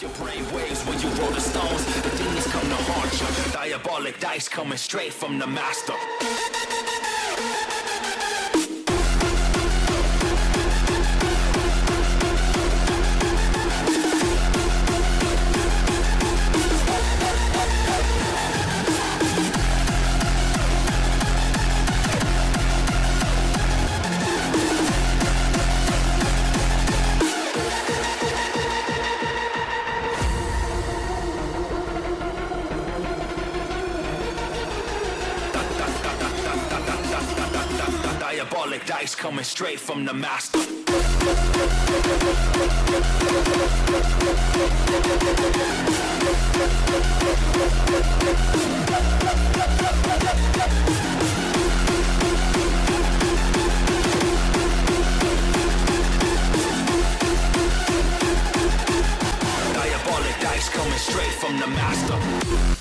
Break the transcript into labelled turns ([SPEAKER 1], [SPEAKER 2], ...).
[SPEAKER 1] Your brain waves when you roll the stones. The demons come to haunt you. Diabolic dice coming straight from the master. Diabolic dice coming straight from the master. Diabolic dice coming straight from the master.